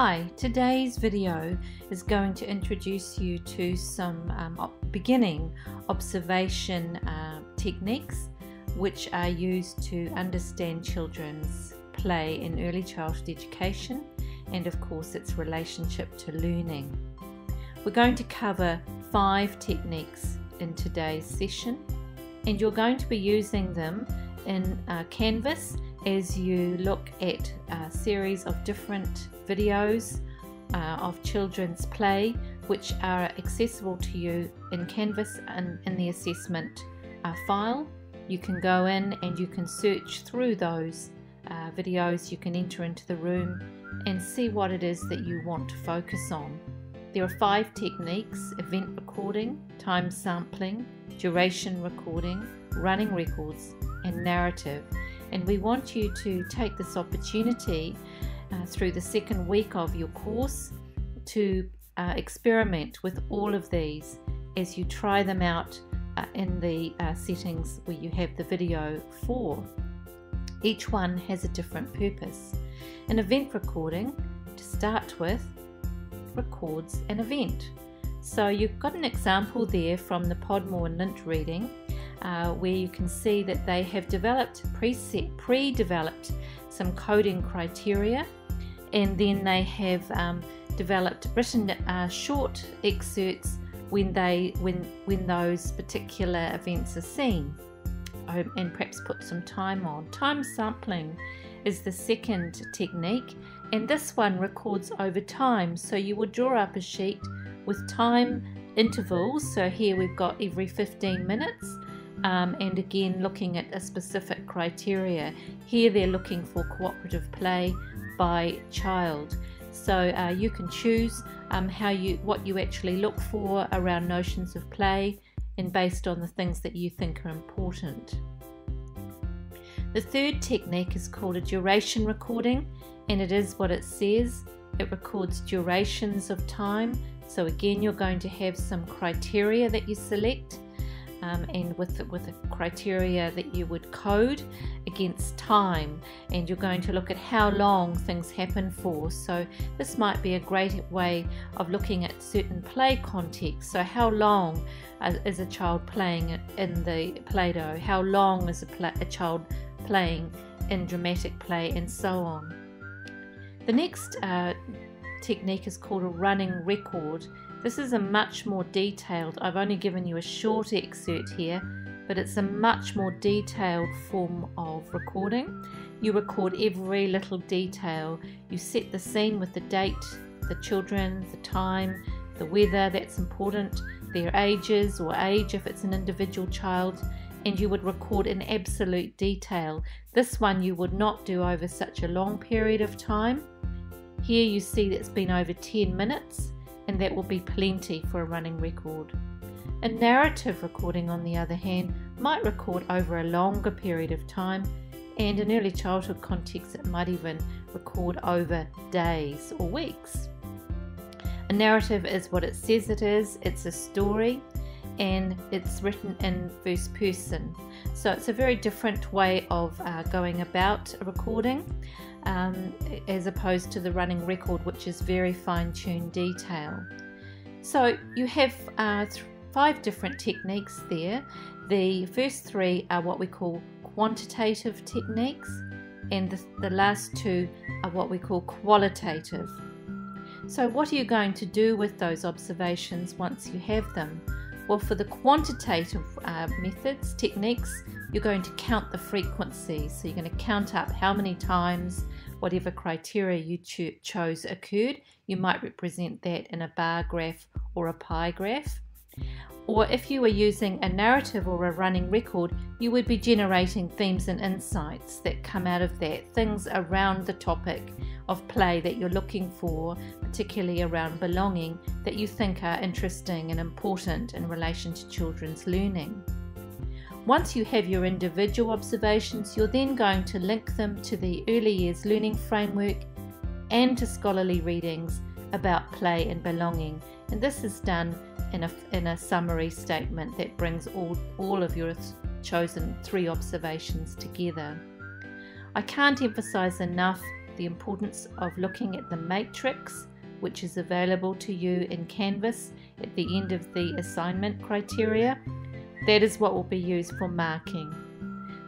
Hi, today's video is going to introduce you to some um, beginning observation uh, techniques which are used to understand children's play in early childhood education and of course its relationship to learning. We're going to cover five techniques in today's session and you're going to be using them in uh, Canvas as you look at series of different videos uh, of children's play which are accessible to you in Canvas and in the assessment uh, file. You can go in and you can search through those uh, videos, you can enter into the room and see what it is that you want to focus on. There are five techniques event recording, time sampling, duration recording, running records, and narrative. And we want you to take this opportunity uh, through the second week of your course to uh, experiment with all of these as you try them out uh, in the uh, settings where you have the video for. Each one has a different purpose. An event recording, to start with, records an event. So you've got an example there from the Podmore Lint reading uh, where you can see that they have developed preset, pre-developed some coding criteria. And then they have um, developed written uh, short excerpts when they when when those particular events are seen. Um, and perhaps put some time on. Time sampling is the second technique and this one records over time. So you would draw up a sheet with time intervals. So here we've got every 15 minutes um, and again looking at a specific criteria. Here they're looking for cooperative play by child. So uh, you can choose um, how you what you actually look for around notions of play and based on the things that you think are important. The third technique is called a duration recording and it is what it says. It records durations of time. So again, you're going to have some criteria that you select um, and with with criteria that you would code against time. And you're going to look at how long things happen for. So this might be a great way of looking at certain play context so how long is a child playing in the play-doh? How long is a, pl- a child playing in dramatic play? And so on. The next uh, technique is called a running record this is a much more detailed, I've only given you a short excerpt here, but it's a much more detailed form of recording. You record every little detail. You set the scene with the date, the children, the time, the weather, that's important, their ages or age if it's an individual child, and you would record in absolute detail. This one you would not do over such a long period of time. Here you see that it's been over 10 minutes and that will be plenty for a running record. A narrative recording, on the other hand, might record over a longer period of time, and in early childhood context, it might even record over days or weeks. A narrative is what it says it is, it's a story, and it's written in first person. So it's a very different way of uh, going about a recording um, as opposed to the running record, which is very fine tuned detail. So you have uh, five different techniques there. The first three are what we call quantitative techniques, and the, the last two are what we call qualitative. So, what are you going to do with those observations once you have them? Well, for the quantitative uh, methods, techniques, you're going to count the frequency. So, you're going to count up how many times whatever criteria you cho- chose occurred. You might represent that in a bar graph or a pie graph. Or if you were using a narrative or a running record, you would be generating themes and insights that come out of that, things around the topic of play that you're looking for, particularly around belonging, that you think are interesting and important in relation to children's learning. Once you have your individual observations, you're then going to link them to the early years learning framework and to scholarly readings about play and belonging. And this is done in a, in a summary statement that brings all, all of your chosen three observations together. I can't emphasize enough the importance of looking at the matrix, which is available to you in Canvas at the end of the assignment criteria. That is what will be used for marking.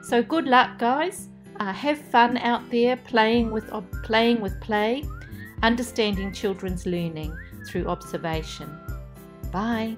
So good luck, guys. Uh, have fun out there playing with playing with play, understanding children's learning through observation. Bye.